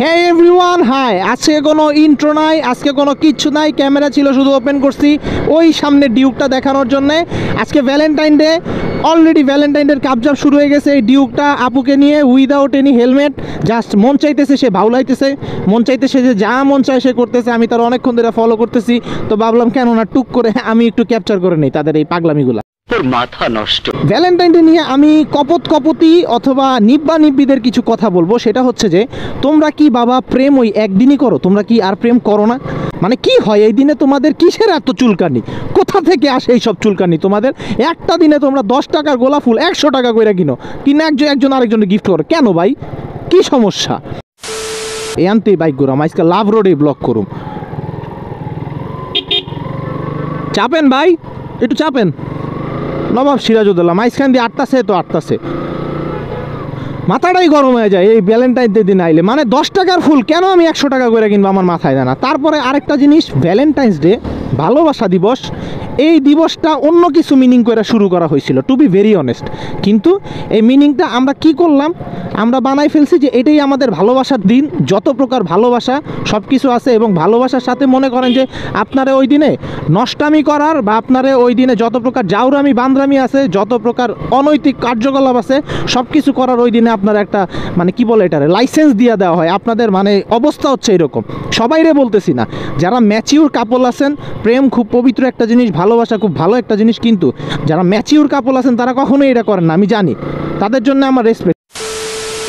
হে everyone high আজকে কোনো intro নাই, আজকে কোনো কিচ্ছু নাই ক্যামেরা ছিল শুধু ওপেন করছি ওই সামনে ডিউকটা দেখানোর জন্য। আজকে ভ্যালেন্টাইন ডে অলরেডি ভ্যালেন্টাইন ডের কাবজাব শুরু হয়ে গেছে এই ডিউকটা আপুকে নিয়ে উইদাউট এনি হেলমেট জাস্ট মন চাইতেছে সে ভাউলাইতেছে মন চাইতেছে যে যা মন চায় সে করতেছে, আমি তার অনেকক্ষণ ধরে ফলো করতেছি, তো ভাবলাম কেন না টুক করে আমি একটু ক্যাপচার করে নিই তাদের এই পাগলামিগুলা। তোর নিয়ে আমি কপত কপতি অথবা নিব্বা নিব্বিদের কিছু কথা বলব। সেটা হচ্ছে যে, তোমরা কি বাবা প্রেম ওই একদিনই করো? তোমরা কি আর প্রেম করো না? মানে কি হয় এই দিনে তোমাদের কিসের এত চুলকানি? কোথা থেকে আসে এই সব চুলকানি তোমাদের? একটা দিনে তোমরা দশ টাকার গোলাপ ফুল একশো টাকা করে কিনো। কিনে একজন একজন আরেকজনকে গিফট করো? কেন ভাই? কি সমস্যা? এই আনতে বাইক ঘুরাম। আজকে লাভ রোডে ব্লক করুম। চাপেন ভাই, একটু চাপেন। নবাব সিরাজউদ্দৌলা মাইসখান দিয়ে আটটাছে তো আটটাছে মাথাটাই গরম হয়ে যায় এই ভ্যালেন্টাইন দিন আইলে। মানে দশ টাকার ফুল, কেন আমি একশো টাকা করে কিনবো আমার মাথায় দেয় না? তারপরে আরেকটা জিনিস ভ্যালেন্টাইন্স ডে ভালোবাসা দিবস এই দিবসটা অন্য কিছু মিনিং করে শুরু করা হয়েছিল টু বি ভেরি অনেস্ট কিন্তু এই মিনিংটা আমরা কি করলাম? আমরা বানাই ফেলছি যে এটাই আমাদের ভালোবাসার দিন, যত প্রকার ভালোবাসা সব কিছু আছে এবং ভালোবাসার সাথে মনে করেন যে আপনারা ওই দিনে নষ্টামি করার বা আপনারা ওই দিনে যত প্রকার জাউরামি, বান্দ্রামি আছে, যত প্রকার অনৈতিক কার্যকলাপ আছে সব কিছু করার ওই দিনে আপনার একটা মানে কি বলে এটারে লাইসেন্স দিয়ে দেওয়া হয়। আপনাদের মানে অবস্থা হচ্ছে এরকম। সবাইরে বলতেছি না, যারা ম্যাচিউর কাপল আছেন, প্রেম খুব পবিত্র একটা জিনিস ভালোবাসা খুব ভালো একটা জিনিস কিন্তু যারা ম্যাচিউর কাপল আছেন তারা কখনোই এটা করেন না, আমি জানি। তাদের জন্য আমার রেসপেক্ট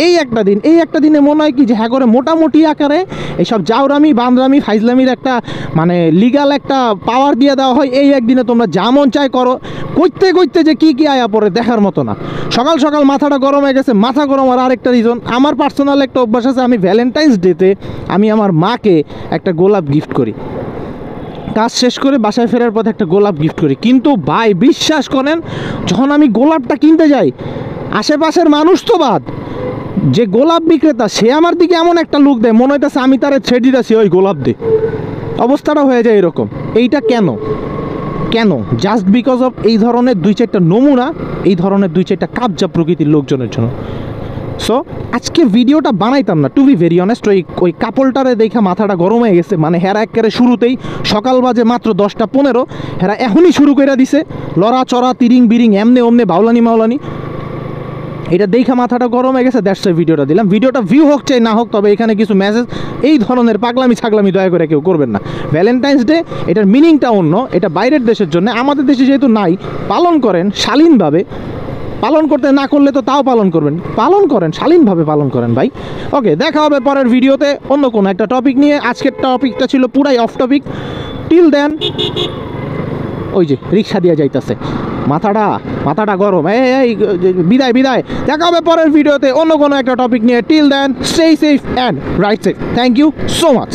এই একটা দিন, এই একটা দিনে মনে হয় কি যে হ্যাঁ করে মোটামুটি আকারে এইসব জাউরামি বান্দরামি ফাইজলামির একটা মানে লিগাল একটা পাওয়ার দিয়ে দেওয়া হয়, এই একদিনে তোমরা যা মন চাই করো। করতে করতে যে কি কি আয়া পড়ে দেখার মতো না। সকাল সকাল মাথাটা গরম হয়ে গেছে, মাথা গরম আর আরেকটা রিজন আমার পার্সোনাল একটা অভ্যাস আছে, আমি ভ্যালেন্টাইন্স ডেতে আমি আমার মাকে একটা গোলাপ গিফট করি। কাজ শেষ করে বাসায় ফেরার পথে একটা গোলাপ গিফট করি। কিন্তু ভাই, বিশ্বাস করেন, যখন আমি গোলাপটা কিনতে যাই, আশেপাশের মানুষ তো বাদ। যে গোলাপ বিক্রেতা, সে আমার দিকে এমন একটা লুক দেয়, মনে হইতেছে আমি তারে ছেড়ে দিতেছি, ওই গোলাপ দে। অবস্থাটা হয়ে যায় এরকম। এইটা কেন? কেন? জাস্ট বিকজ অফ এই ধরনের দুই চারটা নমুনা, এই ধরনের দুই চারটা কাবজা প্রকৃতির লোকজনের জন্য। সো আজকে ভিডিওটা বানাইতাম না টু বি ভেরি অনেস্ট ওই ওই কাপড়টারে দেখে মাথাটা গরম হয়ে গেছে। মানে হেরা একেবারে শুরুতেই, সকাল বাজে মাত্র দশটা পনেরো, হেরা এখনই শুরু করে দিছে লড়া চড়া তিরিং বিরিং এমনে ওমনে, বাউলানি মাওলানি এটা দেখা মাথাটা গরম হয়ে গেছে দ্যাটস ভিডিওটা দিলাম। ভিডিওটা ভিউ হোক চাই, না হোক, তবে এখানে কিছু মেসেজ এই ধরনের পাগলামি ছাগলামি দয়া করে কেউ করবেন না। ভ্যালেন্টাইন্স ডে এটার মিনিংটা অন্য, এটা বাইরের দেশের জন্য, আমাদের দেশে যেহেতু নাই, পালন করেন শালীনভাবে পালন করতে না করলে তো তাও পালন করবেন। পালন করেন, শালীনভাবে পালন করেন ভাই। ওকে দেখা হবে পরের ভিডিওতে অন্য কোনো একটা টপিক নিয়ে। আজকের টপিকটা ছিল পুরাই অফ টপিক টিল দেন ওই যে রিক্সা দিয়ে যাইতেছে। মাথাটা মাথাটা গরম। এই বিদায় বিদায়। দেখা হবে পরের ভিডিওতে অন্য কোনো একটা টপিক নিয়ে। Till then stay safe and right safe thank you so much